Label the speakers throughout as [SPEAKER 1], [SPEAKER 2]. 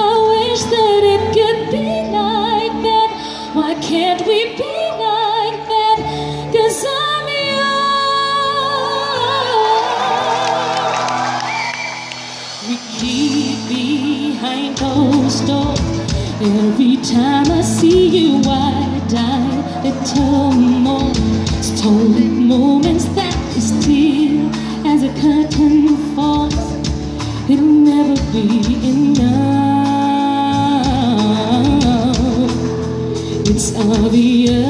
[SPEAKER 1] I wish that it could be like that. Why can't we be like that? Cause I'm yours. We keep behind closed doors. Every time I see you, I die. More stolen moments that is still as a curtain falls. It'll never be enough. It's obvious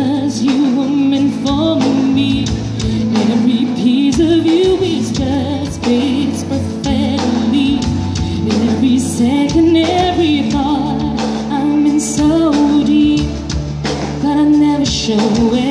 [SPEAKER 1] never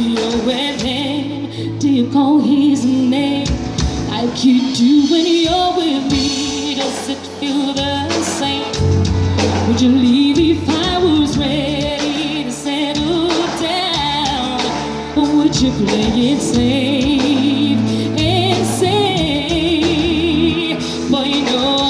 [SPEAKER 1] you're with him, do you call his name? You when you're with me. Does it feel the same? Would you leave if I was ready to settle down? Or would you play it safe and say, Boy, you know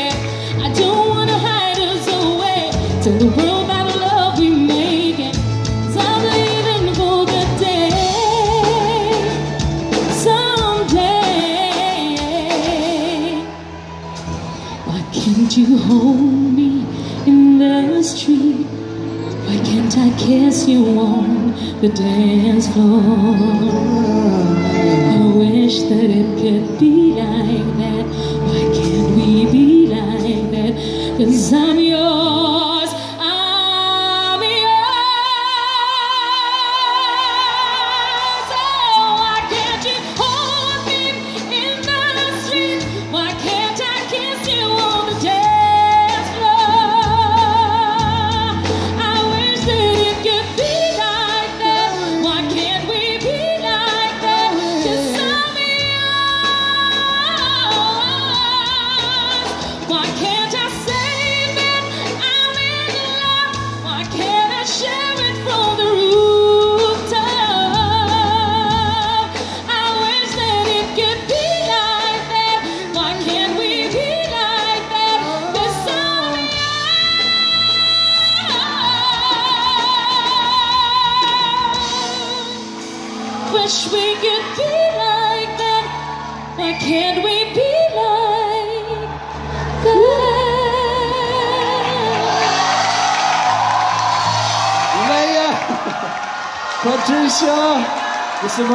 [SPEAKER 1] Can't you hold me in the street? Why can't I kiss you on the dance floor? I wish that it could be like that. Why can't we be like that? Cause I'm Wish that it could be like that. Why can't we be like that? Beside. Wish we could be like that. Why can't we be like that?
[SPEAKER 2] Lea, Patricio, this is